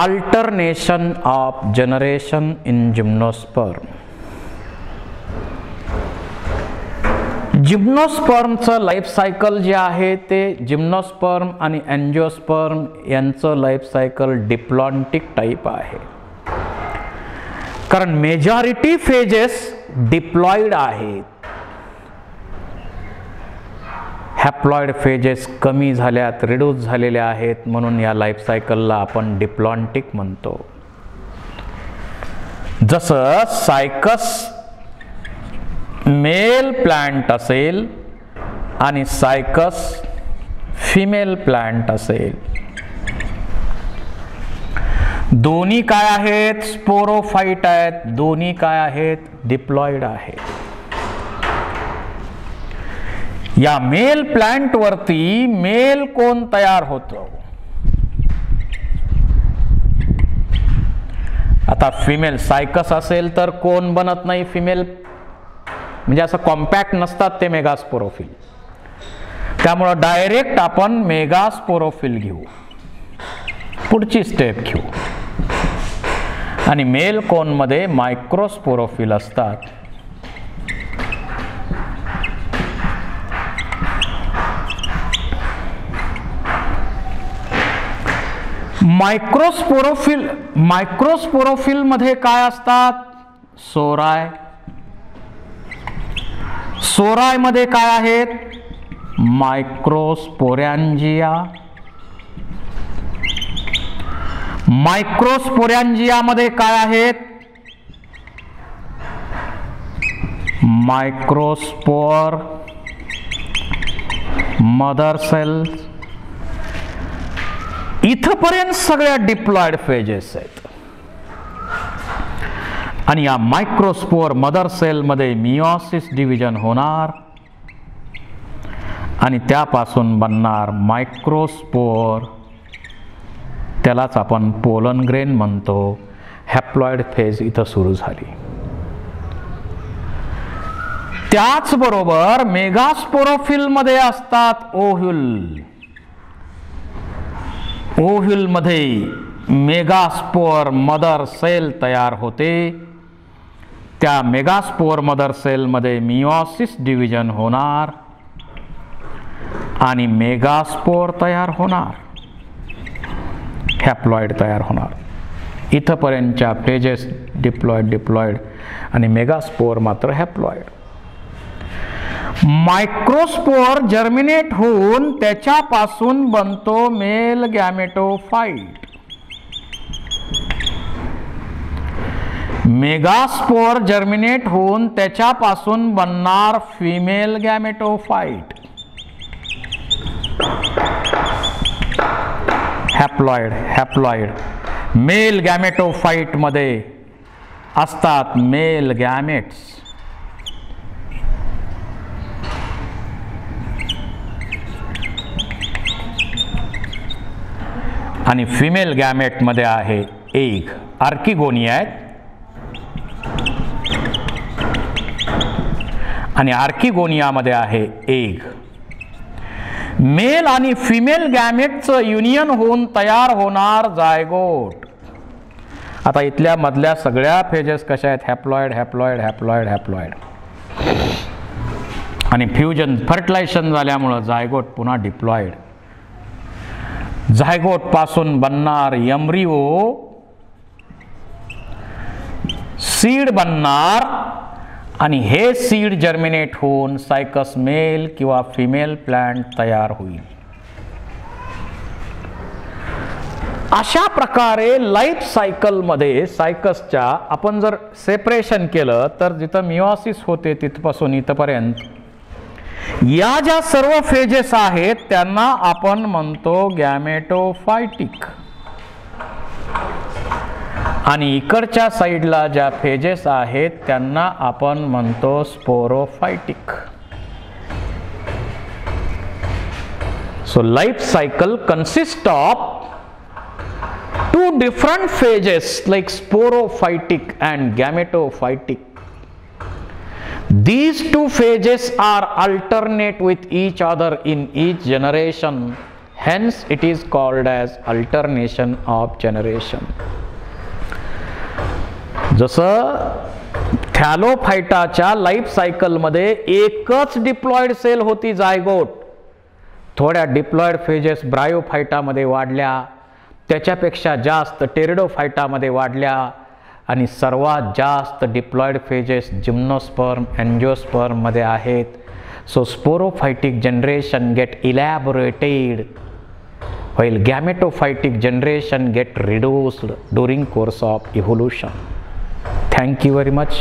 alternation of generation in gymnosperm. जिम्नोस्पर्मचं life cycle जे आहे ते जिम्नोस्पर्म आणि अँजिओस्पर्म यांचं लाईफ सायकल डिप्लॉन्टिक टाईप आहे. कारण मेजॉरिटी फेजेस डिप्लॉइड आहेत. हॅप्लॉइड फेजेस कमी झाल्यात रिड्यूस झालेल्या आहेत म्हणून या लाईफ सायकलला आपण डिप्लॉन्टिक म्हणतो. जसं सायकस मेल प्लांट असेल आणि सायकस फिमेल प्लांट असेल. दोन्ही काय आहेत? स्पोरोफाईट आहेत. दोन्ही काय आहेत? डिप्लॉइड आहेत. या मेल प्लांट वरती मेल कोण तयार होतो? आता फिमेल सायकस असेल तर कोण बनत नाही फिमेल म्हणजे असं कॉम्पॅक्ट नसतात ते मेगास्पोरोफिल त्यामुळं डायरेक्ट आपण मेगास्पोरोफिल घेऊ. पुढची स्टेप घेऊ. आणि मेल कोनमध्ये मायक्रोस्पोरोफिल असतात? मायक्रोस्पोरोफिल मायक्रोस्पोरोफिलमध्ये काय असतात? सोराय. सोरायमध्ये काय आहेत? मायक्रोस्पोरॅन्जिया. मायक्रोस्पोरॅन्जिया मध्ये काय आहेत? Microspore mother cells. इथपर्यंत सगळ्या डिप्लॉइड फेजेस आहेत. आणि या मायक्रोस्पोअर मदर सेलमध्ये मिओसिस डिव्हिजन होणार. आणि त्यापासून बनणार मायक्रोस्पोअर त्यालाच आपण पोलन ग्रेन म्हणतो. हॅप्लॉइड फेज इथं सुरू झाली. त्याचबरोबर मेगास्पोरोफिलमध्ये असतात ओह्युल ओव्ह्युल मेगास्पोअर मदर सेल तयार होते. त्या मेगास्पोअर मदर सेलमध्ये मिओसिस डिव्हिजन होणार आणि मेगास्पोअर तयार होणार. हॅप्लॉइड तयार होणार. इथंपर्यंतच्या फेजेस डिप्लॉइड डिप्लॉइड आणि मेगास्पोअर मात्र हॅप्लॉइड. मायक्रोस्पोर जर्मिनेट होऊन त्याच्यापासून बनतो मेल गॅमेटोफाईट मेगास्पोर जर्मिनेट होऊन त्याच्यापासून बनणार female gametophyte haploid haploid male गॅमेटोफाईटमध्ये असतात मेल गॅमेट्स आणि फिमेल गॅमेटमध्ये आहे एग आर्किगोनी आहेत आणि आर्किगोनियामध्ये आहे एग मेल आणि फिमेल गॅमेटचं युनियन होऊन तयार होणार जायगोट. आता इथल्या मधल्या सगळ्या फेजेस कशा आहेत? हॅप्लॉइड हॅप्लॉइड हॅप्लॉइड हॅप्लॉइड आणि फ्युजन फर्टिलायझेशन झाल्यामुळं जायगोट पुन्हा डिप्लॉइड झायगोटपासून बनणार यमरिओ सीड बनणार आणि हे सीड जर्मिनेट होऊन सायकस मेल किंवा फिमेल प्लांट तयार होईल. अशा प्रकारे लाईफ सायकलमध्ये सायकसच्या आपण जर सेपरेशन केलं तर जिथं मिओसिस होते तिथपासून इथपर्यंत या ज्या सर्व फेजेस आहेत त्यांना आपण म्हणतो गॅमेटोफायटिक आणि इकडच्या साईडला ज्या फेजेस आहेत त्यांना आपण म्हणतो sporophytic so life cycle consist of two different phases like sporophytic and gametophytic. These two phases are alternate with each other in each generation hence it is called as alternation of generation जसं थॅलोफायटाच्या life सायकलमध्ये एकच diploid cell होती zygote थोड्या diploid phases ब्रायोफायटामध्ये वाढल्या त्याच्यापेक्षा जास्त टेरिडोफायटामध्ये वाढल्या आणि सर्वात जास्त डिप्लॉईड फेजेस जिम्नोस्पर्म अँजिओस्पर्ममध्ये आहेत. So sporophytic generation get elaborated होईल gametophytic generation get reduced during course of evolution thank you very much